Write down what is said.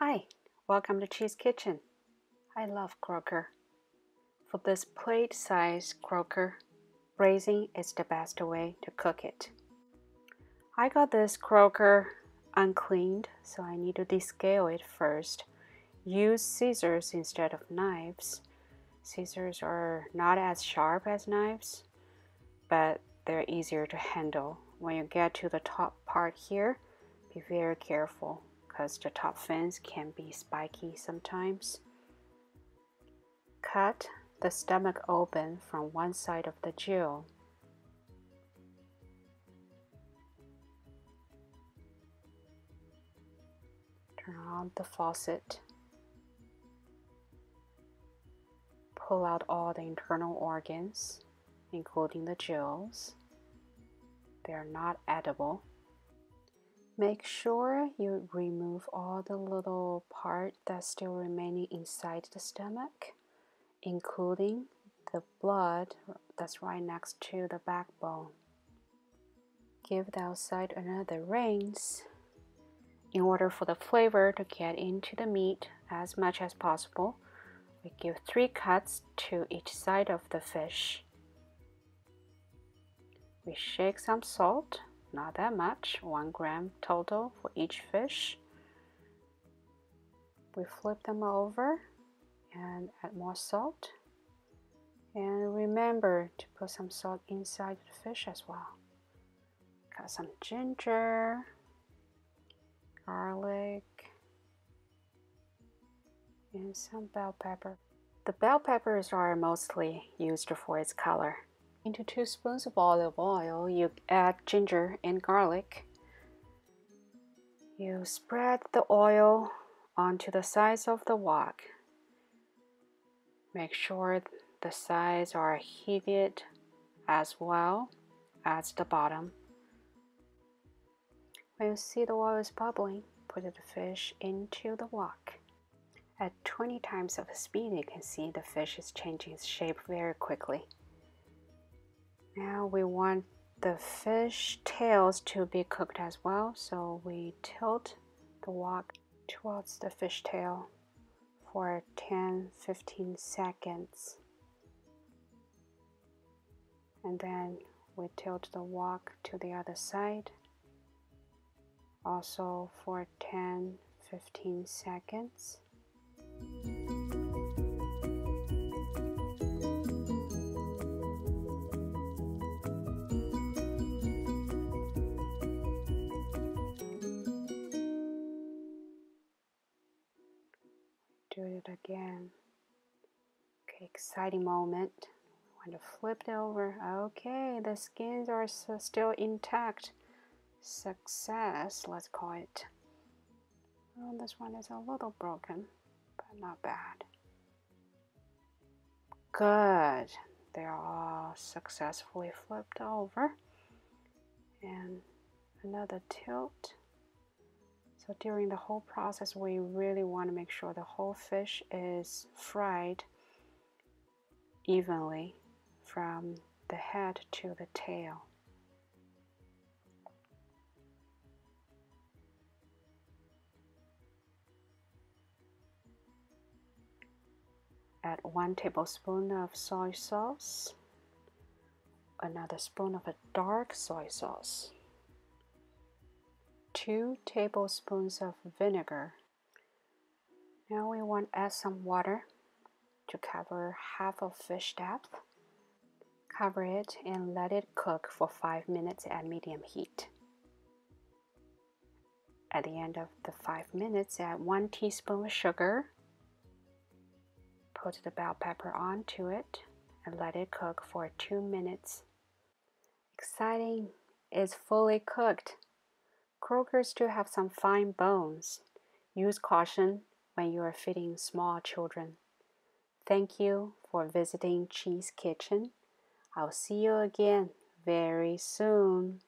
Hi, welcome to Qi's Kitchen. I love croaker. For this plate size croaker, braising is the best way to cook it. I got this croaker uncleaned, so I need to descale it first. Use scissors instead of knives. Scissors are not as sharp as knives, but they're easier to handle. When you get to the top part here, be very careful because the top fins can be spiky sometimes. Cut the stomach open from one side of the gill. Turn on the faucet. Pull out all the internal organs, including the gills. They are not edible. Make sure you remove all the little part that's still remaining inside the stomach, including the blood that's right next to the backbone. Give the outside another rinse. In order for the flavor to get into the meat as much as possible, we give three cuts to each side of the fish. We shake some salt, not that much, one gram total for each fish. We flip them over and add more salt. And remember to put some salt inside the fish as well. Got some ginger, garlic, and some bell pepper. The bell peppers are mostly used for its color. Into 2 spoons of olive oil, you add ginger and garlic. You spread the oil onto the sides of the wok. Make sure the sides are heated as well as the bottom. When you see the oil is bubbling, put the fish into the wok. At 20 times of speed, you can see the fish is changing its shape very quickly. Now we want the fish tails to be cooked as well, so we tilt the wok towards the fish tail for 10-15 seconds. And then we tilt the wok to the other side also for 10 15 seconds. It again. Okay, exciting moment. I want to flip it over. Okay, the skins are still intact success, let's call it. Well, this one is a little broken, but not bad. Good. They're all successfully flipped over. And another tilt. So during the whole process, we really want to make sure the whole fish is fried evenly from the head to the tail. Add 1 tablespoon of soy sauce, another spoon of a dark soy sauce, 2 tablespoons of vinegar. Now we want to add some water to cover half of fish depth. Cover it and let it cook for 5 minutes at medium heat. At the end of the 5 minutes, add 1 teaspoon of sugar Put the bell pepper onto it and let it cook for 2 minutes. Exciting! It's fully cooked. Croakers do have some fine bones. Use caution when you are feeding small children. Thank you for visiting Qi's Kitchen. I'll see you again very soon.